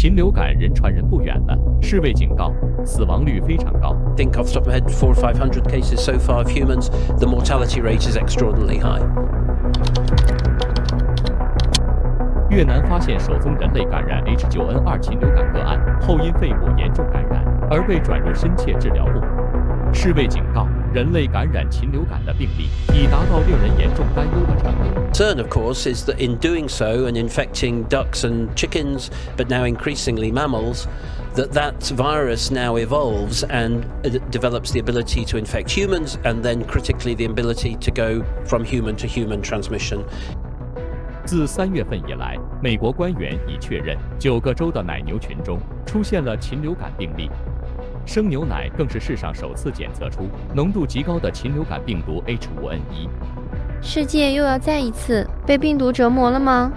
禽流感人传人不远了。世卫警告，死亡率非常高。think off the top of my head, four or five hundred cases so far of humans. The mortality rate is extraordinarily high. 越南发现首宗人类感染 H9N2 禽流感个案后，因肺部严重感染而被转入深切治疗部。世卫警告，人类感染禽流感的病例已达到令人严重。Concern, of course, is that in doing so and infecting ducks and chickens, but now increasingly mammals, that that virus now evolves and uh, develops the ability to infect humans, and then critically the ability to go from human to human transmission. 自三月份以来，美国官员已确认九个州的奶牛群中出现了禽流感病例，生牛奶更是世上首次检测出浓度极高的禽流感病毒 H5N1。 世界又要再一次被病毒折磨了吗？